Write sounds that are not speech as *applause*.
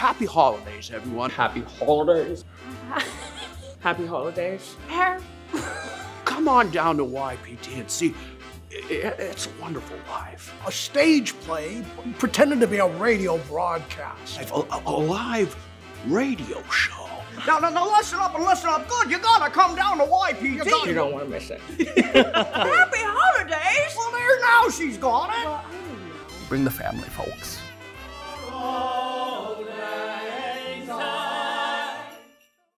happy holidays, everyone. Happy holidays. *laughs* Happy holidays. *laughs* Come on down to YPT and see—it's a wonderful life. A stage play pretending to be a radio broadcast. A, a- a live radio show. Now, now, now, listen up and listen up good. You gotta come down to YPT. You you don't want to miss it. *laughs* Happy holidays! Well, there now she's gone. Bring the family, folks.